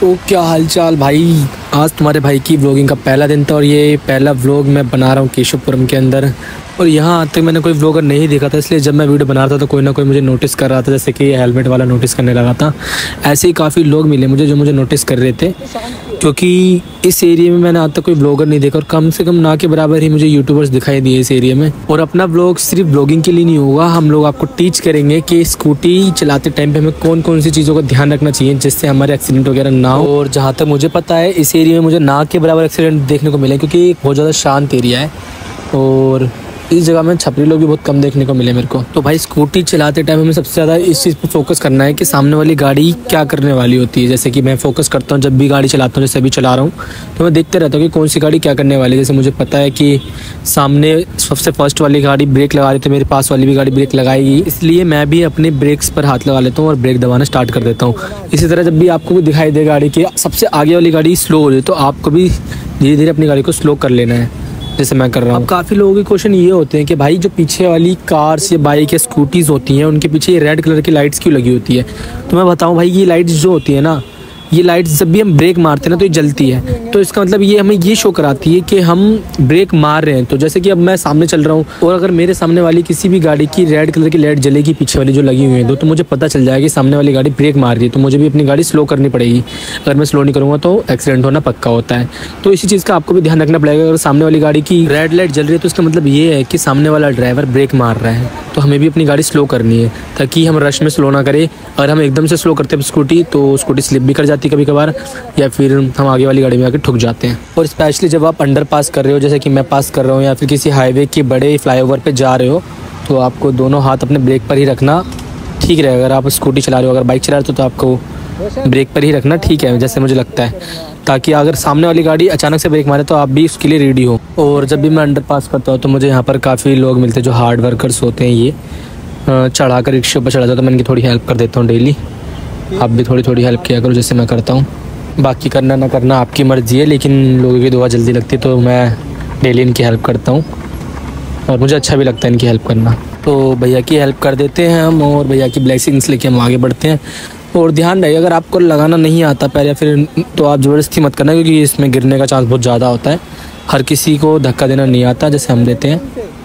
तो क्या हालचाल भाई? आज तुम्हारे भाई की व्लॉगिंग का पहला दिन था और ये पहला व्लॉग मैं बना रहा हूँ केशवपुरम के अंदर। और यहाँ आते मैंने कोई व्लॉगर नहीं देखा था, इसलिए जब मैं वीडियो बना रहा था तो कोई ना कोई मुझे नोटिस कर रहा था, जैसे कि हेलमेट वाला नोटिस करने लगा था। ऐसे ही काफ़ी लोग मिले मुझे जो मुझे नोटिस कर रहे थे। क्योंकि इस एरिया में मैंने आज तक कोई ब्लॉगर नहीं देखा और कम से कम ना के बराबर ही मुझे यूट्यूबर्स दिखाई दिए इस एरिया में। और अपना ब्लॉग सिर्फ़ ब्लॉगिंग के लिए नहीं होगा, हम लोग आपको टीच करेंगे कि स्कूटी चलाते टाइम पे हमें कौन कौन सी चीज़ों का ध्यान रखना चाहिए जिससे हमारे एक्सीडेंट वगैरह ना हो। और जहाँ तक मुझे पता है, इस एरिया में मुझे ना के बराबर एक्सीडेंट देखने को मिले क्योंकि बहुत ज़्यादा शांत एरिया है। और इस जगह में छपरी लोग भी बहुत कम देखने को मिले मेरे को। तो भाई स्कूटी चलाते टाइम हमें सबसे ज़्यादा इस चीज़ पर फोकस करना है कि सामने वाली गाड़ी क्या करने वाली होती है। जैसे कि मैं फोकस करता हूँ, जब भी गाड़ी चलाता हूँ, जैसे अभी चला रहा हूँ तो मैं देखते रहता हूँ कि कौन सी गाड़ी क्या करने वाली है। जैसे मुझे पता है कि सामने सबसे फ़र्स्ट वाली गाड़ी ब्रेक लगा रही थी, मेरे पास वाली भी गाड़ी ब्रेक लगाएगी इसलिए मैं भी अपने ब्रेक्स पर हाथ लगा लेता हूँ और ब्रेक दबाना स्टार्ट कर देता हूँ। इसी तरह जब भी आपको भी दिखाई दे गाड़ी की, सबसे आगे वाली गाड़ी स्लो हो जाए तो आपको भी धीरे धीरे अपनी गाड़ी को स्लो कर लेना है। जैसे मैं कर रहा हूँ। अब काफ़ी लोगों के क्वेश्चन ये होते हैं कि भाई जो पीछे वाली कार्स या बाइक या स्कूटीज़ होती हैं उनके पीछे ये रेड कलर की लाइट्स क्यों लगी होती है? तो मैं बताऊँ भाई ये लाइट्स जो होती है ना ये लाइट्स जब भी हम ब्रेक मारते हैं ना तो ये जलती है। तो इसका मतलब ये हमें ये शो कराती है कि हम ब्रेक मार रहे हैं। तो जैसे कि अब मैं सामने चल रहा हूँ और अगर मेरे सामने वाली किसी भी गाड़ी की रेड कलर की लाइट जलेगी पीछे वाली जो लगी हुई है दो तो मुझे पता चल जाएगा कि सामने वाली गाड़ी ब्रेक मार रही है। तो मुझे भी अपनी गाड़ी स्लो करनी पड़ेगी। अगर मैं स्लो नहीं करूँगा तो एक्सीडेंट होना पक्का होता है। तो इसी चीज़ का आपको भी ध्यान रखना पड़ेगा। अगर सामने वाली गाड़ी की रेड लाइट जल रही है तो इसका मतलब ये है कि सामने वाला ड्राइवर ब्रेक मार रहा है। तो हमें भी अपनी गाड़ी स्लो करनी है, ताकि हम रश में स्लो ना करें अगर हम एकदम से स्लो करते हैं स्कूटी तो स्कूटी स्लिप भी कर जाती है कभी कभार या फिर हम आगे वाली गाड़ी में आके ठुक जाते हैं। और स्पेशली जब आप अंडर पास कर रहे हो, जैसे कि मैं पास कर रहा हूँ या फिर किसी हाईवे के बड़े फ्लाईओवर पे जा रहे हो तो आपको दोनों हाथ अपने ब्रेक पर ही रखना ठीक रहेगा अगर आप स्कूटी चला रहे हो, अगर बाइक चला रहे हो तो आपको ब्रेक पर ही रखना ठीक है, जैसे मुझे लगता है। ताकि अगर सामने वाली गाड़ी अचानक से ब्रेक मारे तो आप भी उसके लिए रेडी हो। और जब भी मैं अंडर पास करता हूँ तो मुझे यहाँ पर काफ़ी लोग मिलते हैं जो हार्ड वर्कर्स होते हैं ये। चढ़ा कर रिक्शे पर चढ़ा जाता तो मैं इनकी थोड़ी हेल्प कर देता हूँ डेली आप भी थोड़ी थोड़ी हेल्प किया करो, जैसे मैं करता हूँ। बाकी करना ना करना आपकी मर्ज़ी है, लेकिन लोगों की दुआ जल्दी लगती है तो मैं डेली इनकी हेल्प करता हूँ। और मुझे अच्छा भी लगता है इनकी हेल्प करना। तो भैया की हेल्प कर देते हैं हम, और भैया की ब्लेसिंग्स लेके हम आगे बढ़ते हैं। और ध्यान रहे, अगर आपको लगाना नहीं आता पैर या फिर तो आप ज़बरदस्ती मत करना, क्योंकि इसमें गिरने का चांस बहुत ज़्यादा होता है। हर किसी को धक्का देना नहीं आता, जैसे हम देते हैं।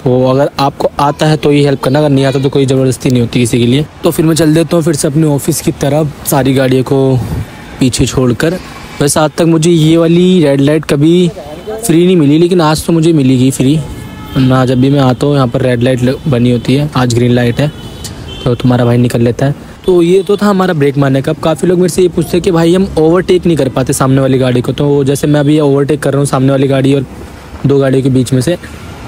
तो अगर आपको आता है तो ही हेल्प करना, अगर नहीं आता तो कोई ज़बरदस्ती नहीं होती किसी के लिए। तो फिर मैं चल देता हूँ फिर से अपने ऑफ़िस की तरफ़, सारी गाड़ियों को पीछे छोड़कर। वैसे आज तक मुझे ये वाली रेड लाइट कभी फ्री नहीं मिली, लेकिन आज तो मुझे मिलेगी फ्री ना जब भी मैं आता हूँ, यहाँ पर रेड लाइट बनी होती है। आज ग्रीन लाइट है तो तुम्हारा भाई निकल लेता है। तो ये तो था हमारा ब्रेक मारने का। अब काफ़ी लोग मेरे से ये पूछते हैं कि भाई, हम ओवरटेक नहीं कर पाते सामने वाली गाड़ी को। तो जैसे मैं अभी ओवरटेक कर रहा हूँ सामने वाली गाड़ी और दो गाड़ियों के बीच में से।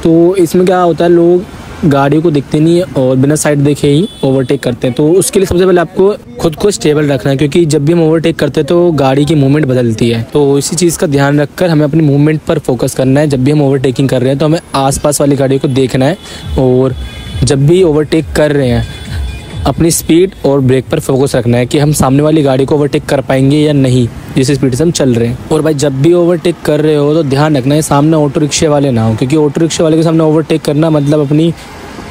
तो इसमें क्या होता है, लोग गाड़ी को दिखते नहीं है और बिना साइड देखे ही ओवरटेक करते हैं। तो उसके लिए सबसे पहले आपको खुद को स्टेबल रखना है, क्योंकि जब भी हम ओवरटेक करते हैं तो गाड़ी की मूवमेंट बदलती है। तो इसी चीज़ का ध्यान रखकर हमें अपनी मूवमेंट पर फोकस करना है। जब भी हम ओवरटेकिंग कर रहे हैं तो हमें आसपास वाली गाड़ी को देखना है और जब भी ओवरटेक कर रहे हैं, अपनी स्पीड और ब्रेक पर फोकस रखना है कि हम सामने वाली गाड़ी को ओवरटेक कर पाएँगे या नहीं, जिस स्पीड से हम चल रहे हैं। और भाई, जब भी ओवरटेक कर रहे हो तो ध्यान रखना है, सामने ऑटो रिक्शे वाले ना हो, क्योंकि ऑटो रिक्शे वाले के सामने ओवरटेक करना मतलब अपनी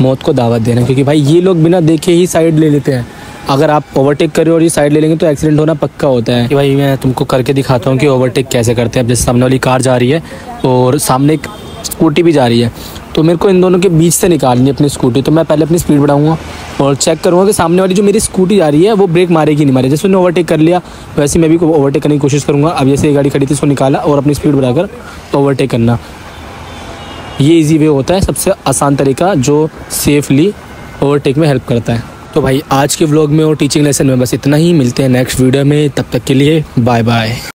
मौत को दावत देना क्योंकि भाई, ये लोग बिना देखे ही साइड ले लेते हैं। अगर आप ओवरटेक करें और ये साइड ले लेंगे तो एक्सीडेंट होना पक्का होता है। कि भाई, मैं तुमको करके दिखाता हूँ कि ओवरटेक कैसे करते हैं। अब जैसे सामने वाली कार जा रही है और सामने एक स्कूटी भी जा रही है। तो मेरे को इन दोनों के बीच से निकालनी है अपनी स्कूटी तो मैं पहले अपनी स्पीड बढ़ाऊँगा और चेक करूँगा कि सामने वाली जो मेरी स्कूटी जा रही है, वो ब्रेक मारेगी नहीं मारे जैसे उन्होंने ओवरटेक कर लिया, वैसे मैं भी ओवरटेक करने की कोशिश करूँगा। अब जैसे ये गाड़ी खड़ी थी इसको निकाला और अपनी स्पीड बढ़ाकर ओवरटेक करना। ये इजी वे होता है, सबसे आसान तरीका जो सेफली ओवरटेक में हेल्प करता है। तो भाई, आज के व्लॉग में और टीचिंग लेसन में बस इतना ही। मिलते हैं नेक्स्ट वीडियो में। तब तक के लिए बाय बाय